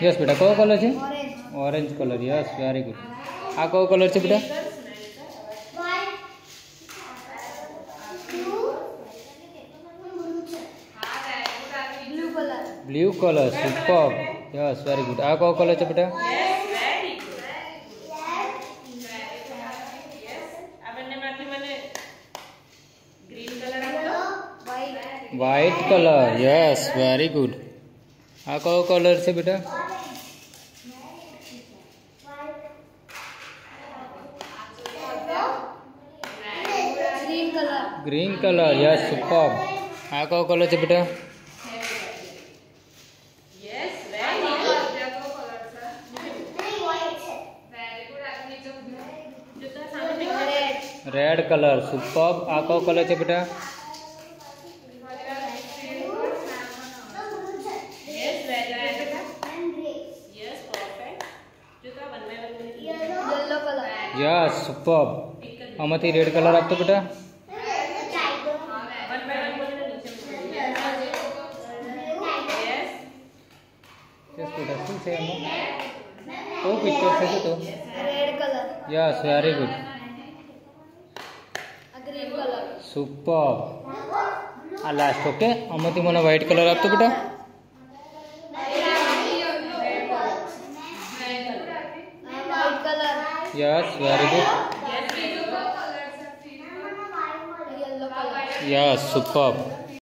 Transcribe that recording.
Yes બેટા કયો colour છે orange orange colour yes very good આ કયો કલર છે બેટા blue colour blue colour super yes very good આ કયો કલર છે બેટા white white colour yes very good આ કયો કલર છે બેટા ग्रीन कलर यस सुपर आको कलर छ बेटा यस वेरी गुड आको कलर छ वेरी गुड आदमी जो है। बेटा रेड कलर सुपर आको कलर है बेटा यस सुपर आम रेड कलर आप तो बेटा इसको डस्टिंग से हम तो पिक्चर से तो red colour yes very good super last okay अमति मोना व्हाइट कलर आप तो बेटा? Yes very good yes super